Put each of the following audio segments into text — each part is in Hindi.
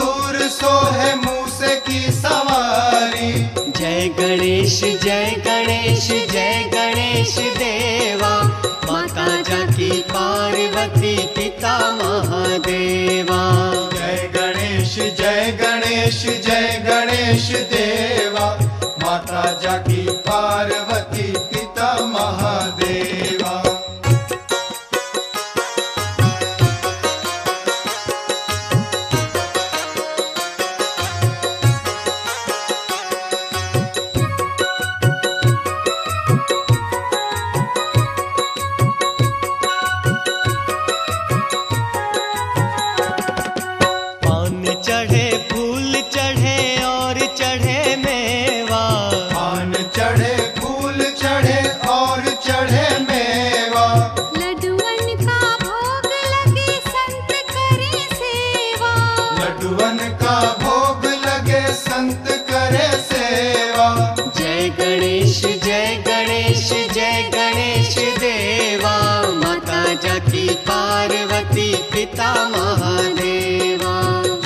सिंदूर सोहे मूसे की सवारी। जय गणेश जय गणेश जय गणेश देवा। माता जा की पार्वती पिता महादेवा। जय गणेश जय गणेश जय गणेश देवा। माता जा की पार्वती संत करे सेवा। जय गणेश जय गणेश जय गणेश देवा। माता जाकी पार्वती पिता महादेवा।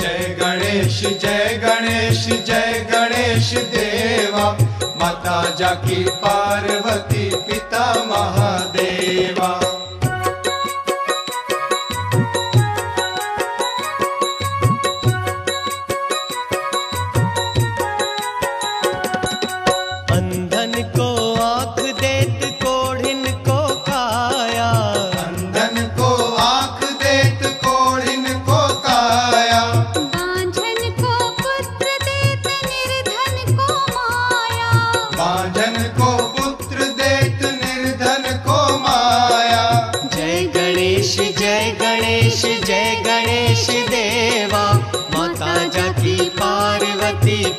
जय गणेश जय गणेश जय गणेश देवा। माता जाकी पार्वती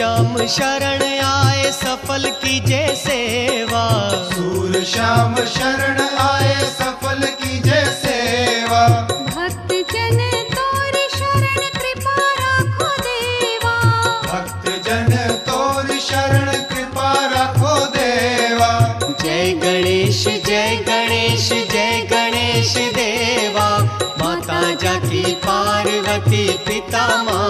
श्याम शरण आए सफल कीजे सेवा। सूर श्याम शरण आए सफल कीजे सेवा। भक्त जन तोर शरण कृपा राखो देवा। भक्त जन तोर शरण कृपा रखो देवा। जय गणेश जय गणेश जय गणेश देवा। माता जाकी पार्वती पिता महादेवा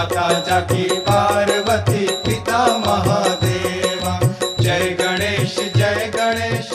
माता जाकी पार्वती पिता महादेवा। जय गणेश जय गणेश